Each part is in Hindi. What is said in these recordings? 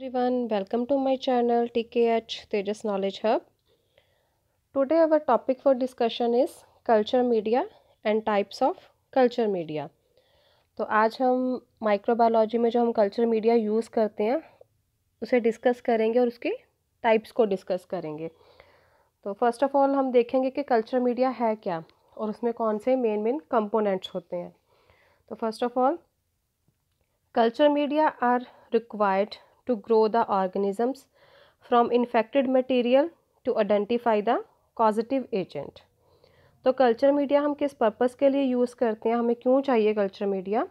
everyone, welcome to my channel tkh tejas knowledge hub. Today our topic for discussion is culture media and types of culture media. तो आज हम माइक्रोबायोलॉजी में जो हम कल्चर मीडिया यूज़ करते हैं, उसे डिस्कस करेंगे और उसके टाइप्स को डिस्कस करेंगे। तो फ़र्स्ट ऑफ़ ऑल हम देखेंगे कि कल्चर मीडिया है क्या और उसमें कौन से मेन मेन कंपोनेंट्स होते हैं। तो first of all culture media are required to grow the organisms from infected material to identify the causative agent. तो कल्चर मीडिया हम किस पर्पज़ के लिए यूज़ करते हैं? हमें क्यों चाहिए कल्चर मीडिया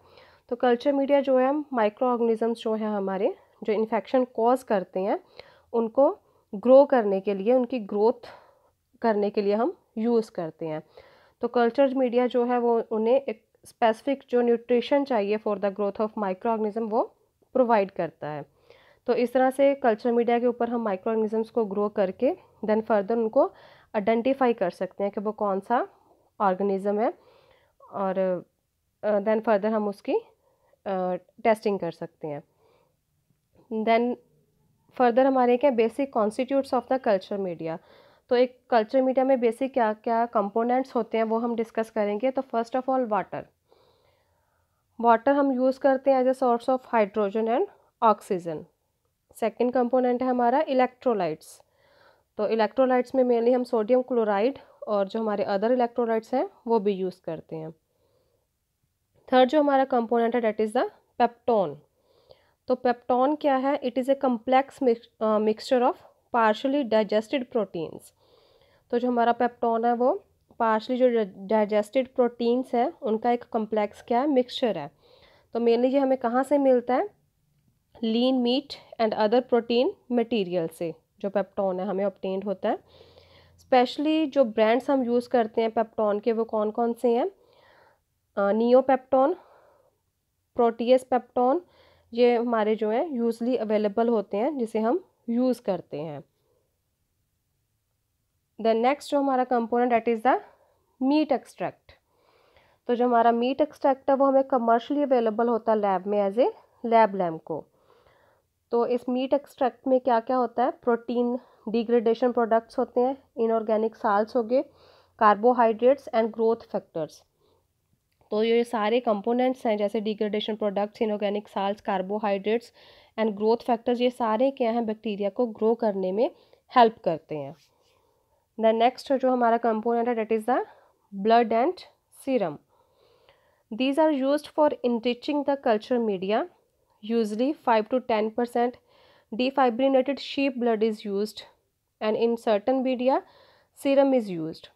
तो कल्चर मीडिया जो है हम माइक्रो ऑर्गेनिजम्स जो हैं हमारे, जो इन्फेक्शन कॉज करते हैं, उनको ग्रो करने के लिए, उनकी ग्रोथ करने के लिए हम यूज़ करते हैं। तो कल्चर मीडिया जो है, वो उन्हें एक स्पेसिफिक जो न्यूट्रिशन चाहिए for the growth of micro organism वो प्रोवाइड करता है। तो इस तरह से कल्चर मीडिया के ऊपर हम माइक्रो ऑर्गेनिजम्स को ग्रो करके देन फर्दर उनको आइडेंटिफाई कर सकते हैं कि वो कौन सा ऑर्गेनिज़म है और देन फर्दर हम उसकी टेस्टिंग कर सकते हैं। देन फर्दर हमारे क्या basic constituents of the culture media तो एक कल्चर मीडिया में बेसिक क्या क्या कंपोनेंट्स होते हैं वो हम डिस्कस करेंगे। तो first of all water water हम यूज़ करते हैं as a source of hydrogen and oxygen second component है हमारा इलेक्ट्रोलाइट्स। तो इलेक्ट्रोलाइट्स में मेनली हम सोडियम क्लोराइड और जो हमारे अदर इलेक्ट्रोलाइट्स हैं, वो भी यूज़ करते हैं। थर्ड जो हमारा कंपोनेंट है डेट इज़ द पेप्टोन तो पेप्टोन क्या है? It is a complex mixture of partially digested proteins तो जो हमारा पेप्टोन है, वो पार्शली जो डाइजेस्टेड प्रोटीन्स है, उनका एक कम्प्लेक्स क्या है? मिक्सचर है। तो मेनली ये हमें कहाँ से मिलता है? Lean meat and other protein material से, जो पेप्टोन है, हमें ऑप्टेंड होता है। स्पेशली जो ब्रांड्स हम यूज़ करते हैं पेप्टोन के, वो कौन कौन से हैं? नियो पेप्टोन प्रोटीएस पेप्टोन ये हमारे जो हैं यूजली अवेलेबल होते हैं, जिसे हम यूज़ करते हैं। द नेक्स्ट जो हमारा component that is the meat extract तो जो हमारा मीट एक्सट्रैक्ट है, वो हमें कमर्शली अवेलेबल होता है लैब में एज ए लैब लैम्प को। तो इस मीट एक्सट्रैक्ट में क्या क्या होता है? प्रोटीन डिग्रेडेशन प्रोडक्ट्स होते हैं इनऑर्गेनिक साल्स हो गए कार्बोहाइड्रेट्स एंड ग्रोथ फैक्टर्स तो ये सारे कंपोनेंट्स हैं, जैसे degradation products inorganic salts carbohydrates and growth factors ये सारे क्या हैं? बैक्टीरिया को ग्रो करने में हेल्प करते हैं. द नेक्स्ट जो हमारा कंपोनेंट है that is the blood and serum these are use for enriching the culture media usually 5 to 10 percent defibrinated sheep blood is used and in certain media serum is used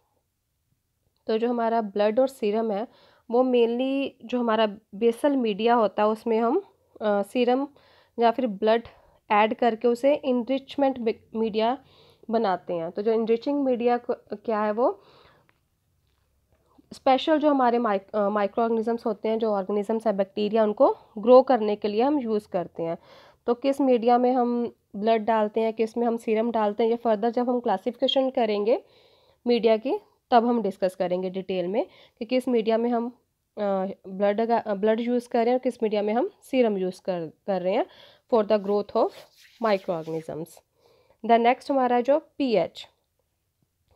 तो जो हमारा ब्लड और सीरम है, वो मेनली जो हमारा बेसल मीडिया होता है, उसमें हम सीरम या फिर ब्लड ऐड करके उसे इनरिचमेंट मीडिया बनाते हैं। तो जो इनरिचिंग मीडिया क्या है वो स्पेशल जो हमारे माइक्रो ऑर्गेनिजम्स होते हैं, जो ऑर्गेनिजम्स है बैक्टीरिया उनको ग्रो करने के लिए हम यूज़ करते हैं। तो किस मीडिया में हम ब्लड डालते हैं, किसमें हम सीरम डालते हैं, ये फर्दर जब हम क्लासिफिकेशन करेंगे मीडिया की, तब हम डिस्कस करेंगे डिटेल में कि किस मीडिया में हम ब्लड ब्लड यूज़ कर रहे हैं और किस मीडिया में हम सीरम यूज़ कर कर रहे हैं for the growth of micro organisms the next हमारा जो पी एच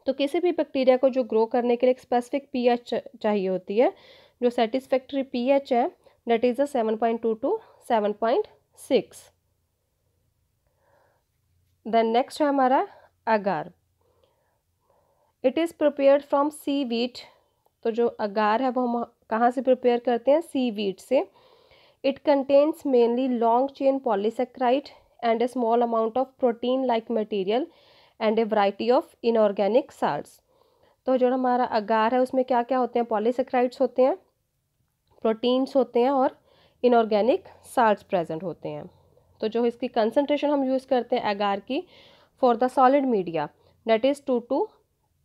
तो किसी भी बैक्टीरिया को जो ग्रो करने के लिए एक स्पेसिफिक पीएच चाहिए होती है, जो सेटिस्फैक्ट्री पीएच है that is a seven point two to seven point six then next है हमारा agar it is prepare from seaweed तो जो अगार है वो हम कहाँ से प्रिपेयर करते हैं? सी वीट से. It contains mainly long chain polysaccharide and a small amount of protein like material and a variety of inorganic salts तो जो हमारा अगार है, उसमें क्या क्या होते हैं? पॉलीसेक्राइड्स होते हैं प्रोटीन्स होते हैं और इनऑर्गेनिक साल्ट्स प्रेजेंट होते हैं। तो जो इसकी कंसनट्रेशन हम यूज़ करते हैं अगार की for the solid media that is two to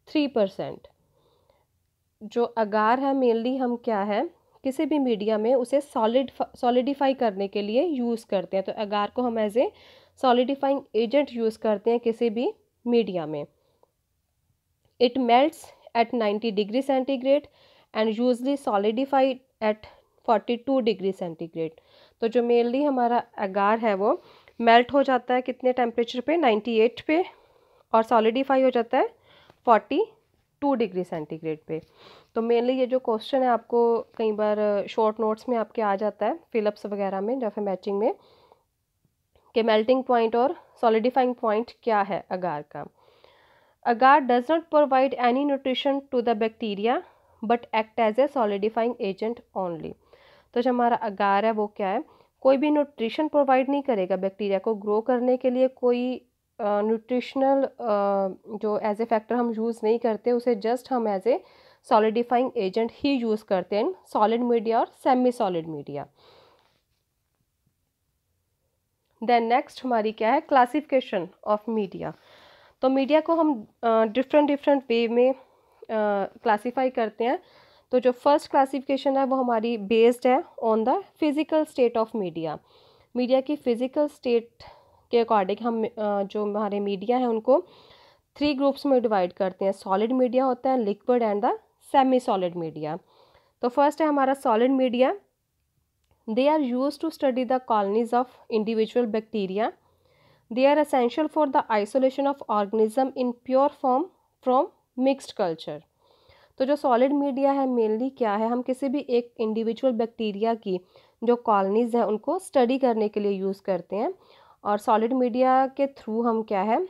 three percent जो अगार है मेनली हम क्या है? किसी भी मीडिया में उसे सॉलिड सॉलिडिफाई करने के लिए यूज़ करते हैं। तो अगार को हम as a solidifying agent use करते हैं किसी भी मीडिया में। It melts at 90 degree centigrade and usually solidified at 42 degree centigrade तो जो मेनली हमारा अगार है वो मेल्ट हो जाता है कितने टेम्परेचर पे? 98 पे और सॉलिडिफाई हो जाता है 42 डिग्री सेंटीग्रेड पे। तो मेनली ये जो क्वेश्चन है आपको कई बार शॉर्ट नोट्स में आपके आ जाता है फिलअप्स वगैरह में, या फिर मैचिंग में। कि मेल्टिंग पॉइंट और सॉलिडिफाइंग पॉइंट क्या है अगार का? Agar does not provide any nutrition to the bacteria but act as a solidifying agent only तो जो हमारा अगार है वो क्या है? कोई भी न्यूट्रिशन प्रोवाइड नहीं करेगा बैक्टीरिया को ग्रो करने के लिए कोई न्यूट्रिशनल uh, जो एज ए फैक्टर हम यूज़ नहीं करते उसे जस्ट हम एज ए सॉलिडिफाइंग एजेंट ही यूज़ करते हैं सॉलिड मीडिया और semi solid media then next हमारी क्या है? क्लासिफिकेशन ऑफ़ मीडिया तो मीडिया को हम डिफरेंट डिफरेंट वे में क्लासीफाई करते हैं। तो जो फ़र्स्ट क्लासिफिकेशन है वो हमारी बेस्ड है on the physical state of media media की फ़िज़िकल स्टेट के अकॉर्डिंग हम जो हमारे मीडिया हैं उनको थ्री ग्रुप्स में डिवाइड करते हैं। सॉलिड मीडिया होता है liquid and the semi solid media तो फ़र्स्ट है हमारा solid media they are use to study the colonies of individual bacteria they are essential for the isolation of organism in pure form from mixed culture तो जो सॉलिड मीडिया है मेनली क्या है? हम किसी भी एक इंडिविजुअल बैक्टीरिया की जो कॉलोनीज़ हैं, उनको स्टडी करने के लिए यूज़ करते हैं। और सॉलिड मीडिया के थ्रू हम क्या है?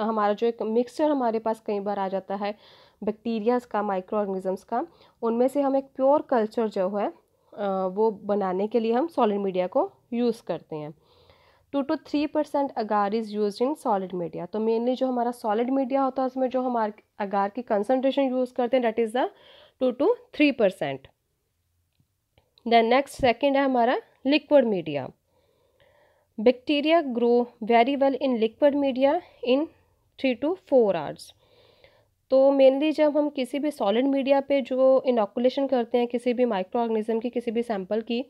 हमारा जो एक मिक्सचर हमारे पास कई बार आ जाता है बैक्टीरियाज का माइक्रो ऑर्गेनिजम्स का, उनमें से हम एक प्योर कल्चर जो है वो बनाने के लिए हम सॉलिड मीडिया को यूज़ करते हैं। Two to three percent agar is use in solid media तो मेनली जो हमारा सॉलिड मीडिया होता है, उसमें जो हमारे अगार की कंसनट्रेशन यूज़ करते हैं that is the two to three percent then next second है हमारा liquid media bacteria grow very well in liquid media in three to four hours तो मेनली जब हम किसी भी सॉलिड मीडिया पे जो इनोकुलेशन करते हैं, किसी भी माइक्रो ऑर्गेनिज्म की, किसी भी सैंपल की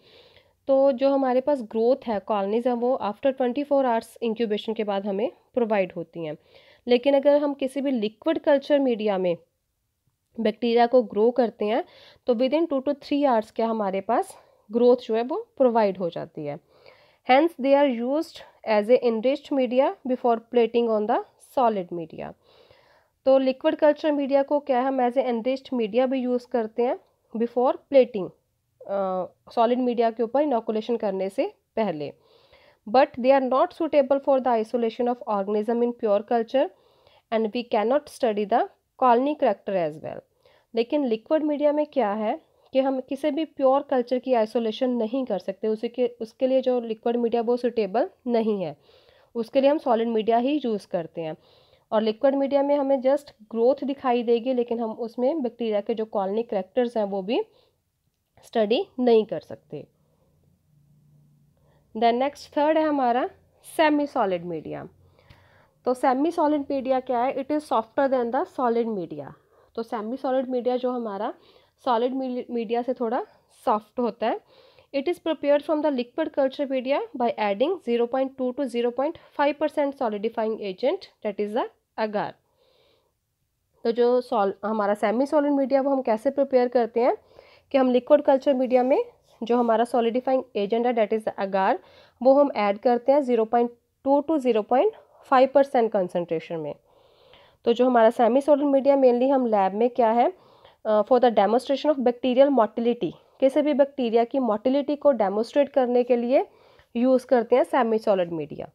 तो जो हमारे पास ग्रोथ है कॉलोनीज है, वो after twenty four hours incubation के बाद हमें प्रोवाइड होती हैं। लेकिन अगर हम किसी भी लिक्विड कल्चर मीडिया में बैक्टीरिया को ग्रो करते हैं तो within two to three hours क्या हमारे पास ग्रोथ जो है, वो प्रोवाइड हो जाती है। Hence they are use as a enriched media before plating on the solid media तो लिक्विड कल्चर मीडिया को क्या हम एज ए एनरिच्ड मीडिया भी यूज़ करते हैं बिफोर प्लेटिंग सॉलिड मीडिया के ऊपर इनोकुलेशन करने से पहले। But they are not suitable for the isolation of organism in pure culture and we can not study the colony character as well लेकिन लिक्विड मीडिया में क्या है कि हम किसी भी प्योर कल्चर की आइसोलेशन नहीं कर सकते, उसी के, उसके लिए जो लिक्विड मीडिया वो सुटेबल नहीं है, उसके लिए हम सॉलिड मीडिया ही यूज़ करते हैं। और लिक्विड मीडिया में हमें जस्ट ग्रोथ दिखाई देगी, लेकिन हम उसमें बैक्टीरिया के जो कॉलोनी करेक्टर्स हैं, वो भी स्टडी नहीं कर सकते। देन नेक्स्ट थर्ड है हमारा सेमी सॉलिड मीडिया तो सेमी सॉलिड मीडिया क्या है? It is softer than the solid media तो सेमी सॉलिड मीडिया जो हमारा सॉलिड मीडिया से थोड़ा सॉफ्ट होता है। It is prepare from the liquid culture media by adding 0.2 to 0.5 percent solidifying agent that is the agar तो जो सॉल, हमारा सेमी सॉलिड मीडिया वो हम कैसे प्रिपेयर करते हैं कि हम लिक्विड कल्चर मीडिया में जो हमारा सॉलिडिफाइंग एजेंट है डेट इज़ अगार वो हम ऐड करते हैं zero point two to zero point five percent concentration में। तो जो हमारा सेमी सॉलिड मीडिया मेनली हम लैब में क्या है for the demonstration of bacterial motility किसी भी बैक्टीरिया की मोटिलिटी को डेमोस्ट्रेट करने के लिए यूज़ करते हैं सेमी सॉलिड मीडिया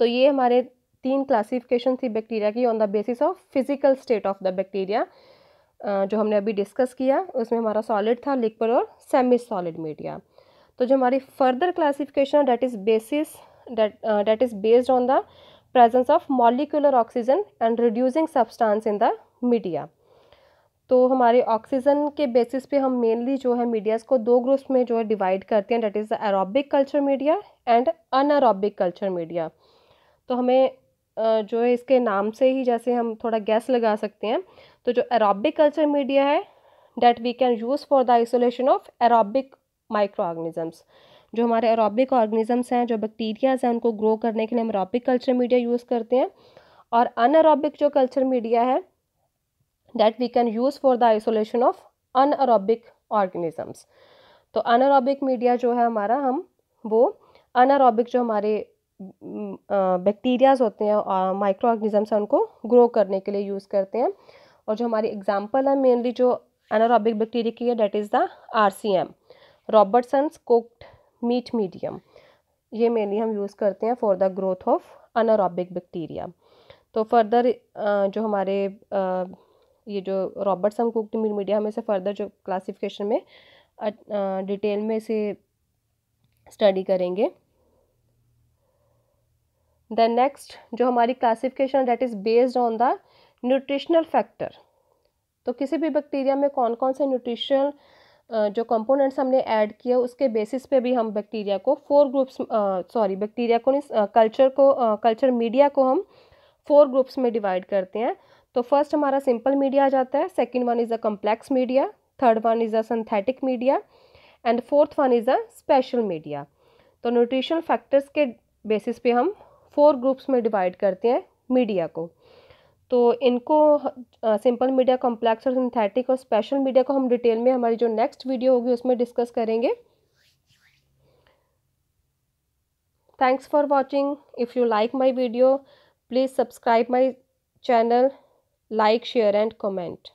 तो ये हमारे तीन क्लासिफिकेशन थी बैक्टीरिया की on the basis of physical state of the bacteria जो हमने अभी डिस्कस किया, उसमें हमारा सॉलिड था लिक्विड और सेमी सॉलिड मीडिया तो जो हमारी further classification that is basis that is based on the presence of molecular oxygen and reducing substance in the media तो हमारे ऑक्सीजन के बेसिस पे हम मेनली जो है मीडियाज़ को दो ग्रुप्स में जो है डिवाइड करते हैं that is the aerobic culture media and anaerobic culture media तो हमें जो है इसके नाम से ही जैसे हम थोड़ा गैस लगा सकते हैं। तो जो एरोबिक कल्चर मीडिया है that we can use for the isolation of aerobic micro organisms जो हमारे एरोबिक ऑर्गेनिजम्स हैं, जो बैक्टीरियाज हैं, उनको ग्रो करने के लिए हम एरोबिक कल्चर मीडिया यूज़ करते हैं। और अनएरोबिक जो कल्चर मीडिया है that we can use for the isolation of anaerobic organisms तो अनएरोबिक मीडिया जो है हमारा, हम वो अनएरोबिक जो हमारे बैक्टीरियाज होते हैं माइक्रो ऑर्गेनिजम्स हैं, उनको ग्रो करने के लिए यूज़ करते हैं। और जो हमारी एग्जांपल है मेनली जो एनारोबिक बैक्टीरिया की है that is the R C M Robertson's cooked meat medium ये मेनली हम यूज़ करते हैं for the growth of anaerobic bacteria तो फर्दर जो हमारे ये जो रॉबर्टसन कुकड मीट मीडिया हम इसे फर्दर जो क्लासिफिकेशन में डिटेल में इसे स्टडी करेंगे। द नेक्स्ट जो हमारी classification that is based on the nutritional factor तो किसी भी बैक्टीरिया में कौन कौन से न्यूट्रिशनल जो कंपोनेंट्स हमने ऐड किए, उसके बेसिस पे भी हम बैक्टीरिया को फोर ग्रुप्स सॉरी बैक्टीरिया को नहीं कल्चर को कल्चर मीडिया को हम फोर ग्रुप्स में डिवाइड करते हैं। तो फ़र्स्ट हमारा सिंपल मीडिया आ जाता है second one is a complex media third one is a synthetic media and fourth one is a special media तो न्यूट्रिशनल फैक्टर्स के बेसिस पे हम फोर ग्रुप्स में डिवाइड करते हैं मीडिया को। तो इनको सिंपल मीडिया, कॉम्प्लेक्स और सिंथेटिक और स्पेशल मीडिया को हम डिटेल में हमारी जो नेक्स्ट वीडियो होगी उसमें डिस्कस करेंगे। Thanks for watching if you like my video please subscribe my channel like share and comment